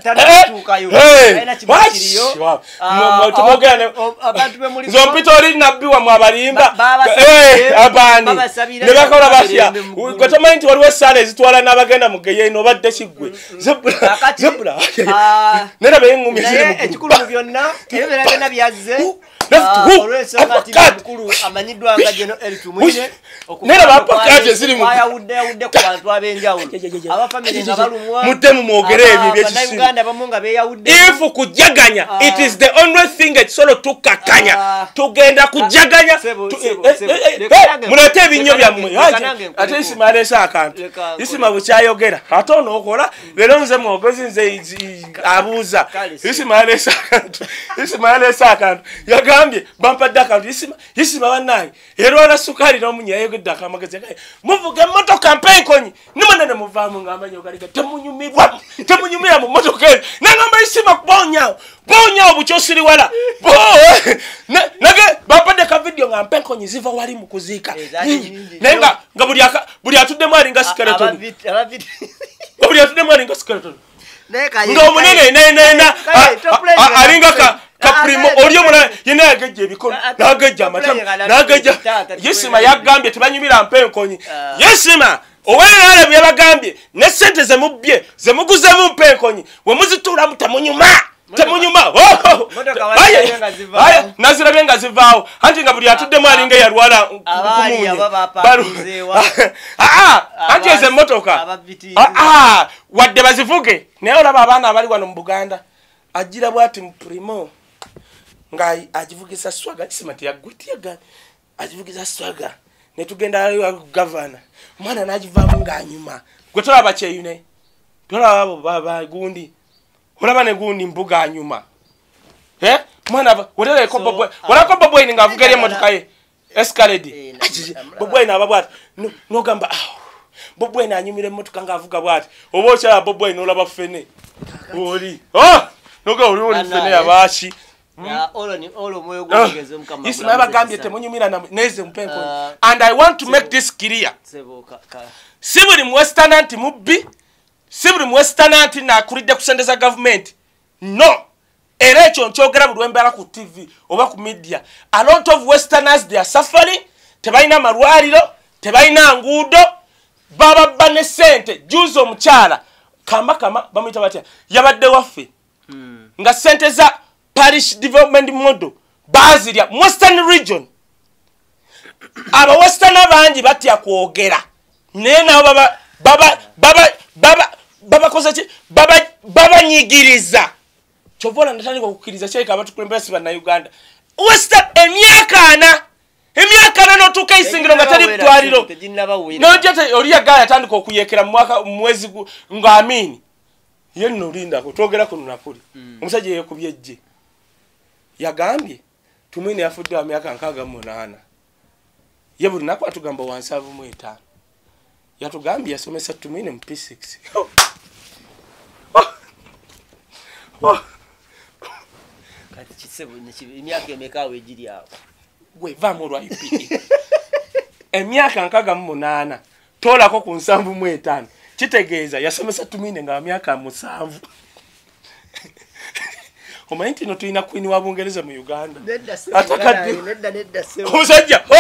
tanatuukayo eh, alina watch, kimakiriyo wa- mu- mu- tumwogera ne- abantu bemulimu nze ompita oli nabbi wamwe abalimba. Ba- babasabire, Eh, ne bakola batya? gwe tomanyi nti waliwo esaala ezitwala n'abagenda mu geyeino obadde kiggwe ah, neraba ggulu. ekikulu mu byonna ebyo byonna byazze Left ah, hook, olw'ensonga nti uppercut. mukulu amanyiddwa nga geno eritumwine mu- yawudde ku bantu ab'enjawulo. Abafamire nga balumwa. Muddemu mwogere ebyo bannayuganda abamu nga beeyawudde. Ifu kujaganya Ah. it is the only thing ekisolo tukakanya. Ah. tugenda kujaganya. Tu- sebo, eh, eh, eh, mulete ebinyo byammwe ate isima alese akantu isima bukyayogera ate onookola leero nze mwogezi nze abuuza. Isima yalese akantu isima yalese akantu yagambye bampadde akantu isima isima bannange era olwa sukaali n'omunya yayogedde akamagezi yagaye muvuga emmotoka mpenkonyi nimwana ne muvaamu ng'amanyi ogaliga temunyumirwa temunyumira mu mmotoka eyo nangamba isima bonyawo bonyawo bukyosiriwala nage bampadde ka vidiyo nga mpenkonyi ziva wali mu kuziika. Naye nga buli atuddemu alinga nga buli atuddemu alinga kaye- ng'omunene kaye- nena kaye, top lane nga alinga kapurimo Ah, oli omulala yena yagejja ebikono Ah, ah, nagejja lane amatama nga nagejja yesima yagambye tebanyumira mpenkonyi Ah. yesima oweraala byabagambye ne sente zemubbye zemuguzemu mpenkonyi wemuzituulamu temunyuma temunyuma Oh, oh. Motoka Aye, wazirabye nga zivaawo. aye, nazirabye nga zivaawo anti nga buli atuddemu alinga eyalwala Abaali kumuunya. abo bapakinzeewa. Ah, ah, anti Aba- ezo emmotoka abavitiizi. Ah, ah, wadde bazivuge naye olaba abaana abali wano mu buganda agira bwati mu primo nga agivugisa swaga kisima teyaggwetiyaga agivugisa swaga. Netugenda gavana. Omwana nagivaamu ngaanyuma gwe tolaba kyeyune? Tolaba abo bagundi olaba ne gundi mbuga anyuma. Mwana wetereko ah, walako bobwaini ngaavuga eri emotoka ye? Escalade. Bobwaini aba bwati No- nogamba "Aw, bobwaini anyumira emotoka ngaavuga bwati oba okyala bobwaini olaba fene oli. Oh! noga oli oli Bannange. fene isima gulamuze yabagambye kisa. temunyumira neze mpenko. Ah. and i want to make this clear. Si buli muwestana nti mubbi si buli muwestana nti nakulidde ku sente za gavumenti. No. Era ekyo nkyogera buli wembeera ku tv oba ku media a lot of westerners they are suffering. Tebalina malwaliro tebalina nguudo. Bababba ne sente juzi omukyala kamba kama bamuyita batya? Yabadde waffe. Hmm. nga sente za parish development model bazirya mu western region. Abawestana bangi batya kwogera. Naye nabo baba baba baba baba babakoze ki? Baba babanyigiriza kyova ola natandika okukkiriza kyeka abatukulembera si bannayuganda. Western emyaka ana emyaka ana notuuka eisingiro nga teri ddwaliro. nojja te- oli yagala yatandika okuyekera mu mwaka mu mwezi gu- ng'amiini ye nno olindako twogera ku lunakuli omusajja yekubye ejje yagambye tumwine yafudde wa myaka nkaaga mu munaana. Ye buli naku atugamba wansi avumu etaano. Yatugambye yasomesa tumwine mu p6 emyaka emekaawo egiri awo? Gwevaamu olwa upe emyaka nkaaga mu munaana toolako ku nsanvu mu etaano. Kitegeeza yasomesa tumwine nga myaka musanvu omanyi nti no tulina kwini wa bungereza mu uganda? Atakadde. omusajja ho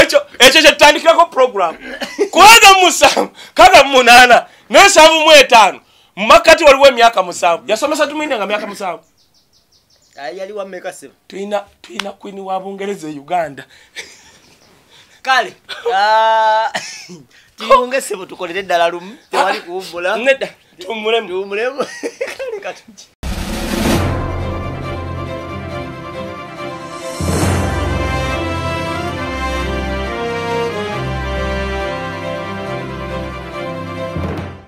ekyo ekyo kyetutandikirako program. Kuwaga mu musanvu kaga mu munaana n'ensanvu mu etaano mu makkati waliwo emyaka musanvu. Yasomesa tumwine nga myaka musanvu? Tulina tulina kwini wa bungereza e uganda. Kale tuyunge sebo tukolere eddala lumu. Tewali kuwummula. Nedda tumulemu tuwummulemu. Kale katuki